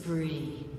spree.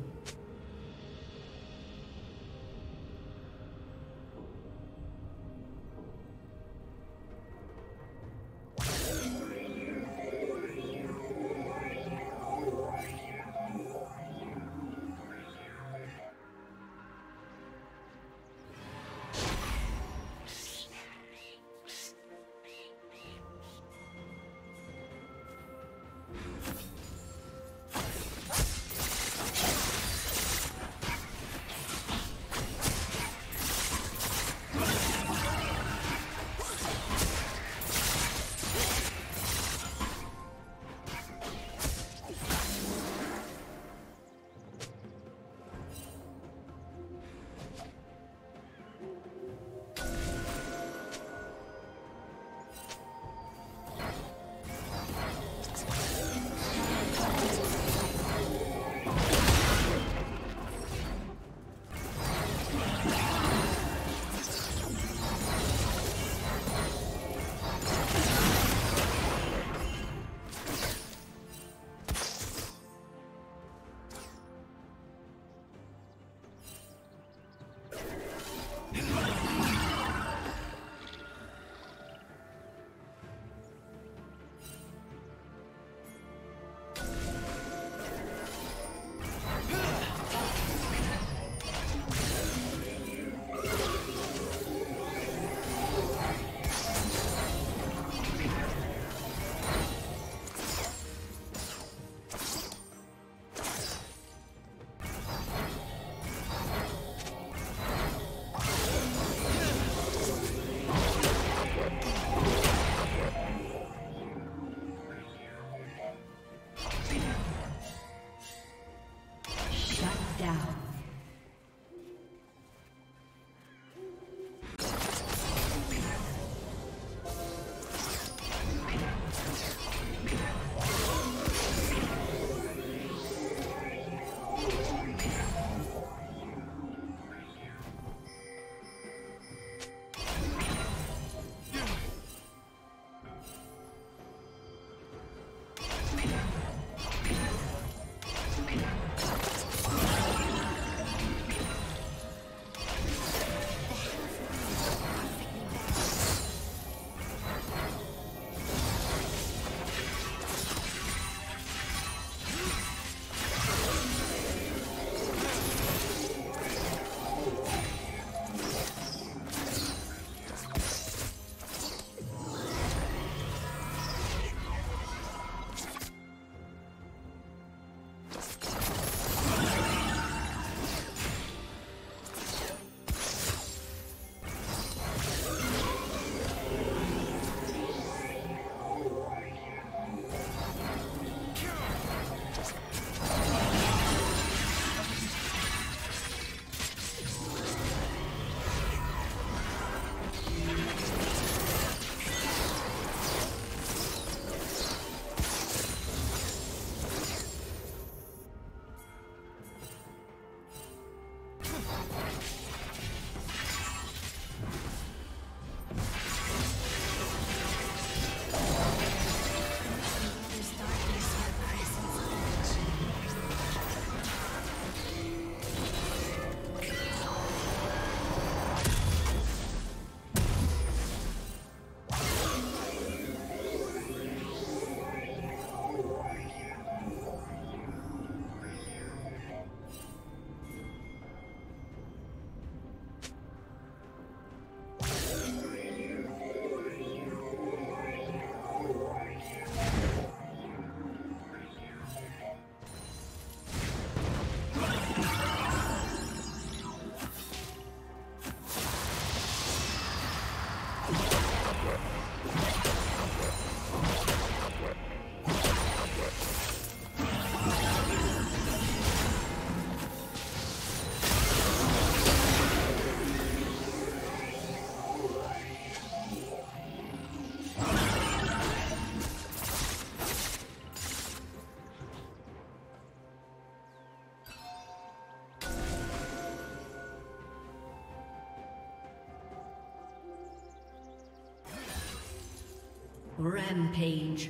Rampage.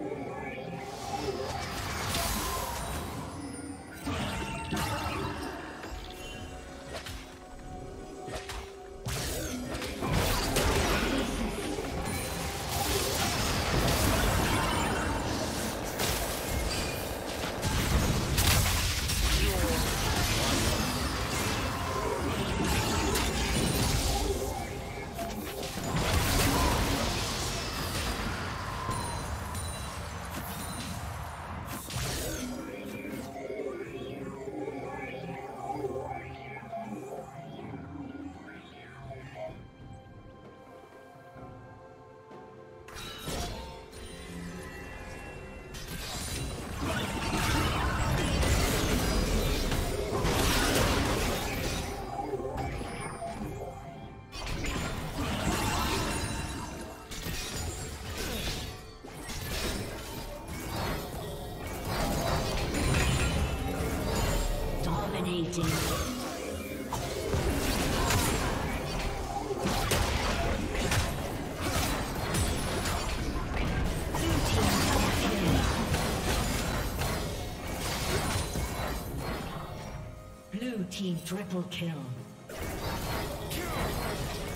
Team triple kill. Shut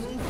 soon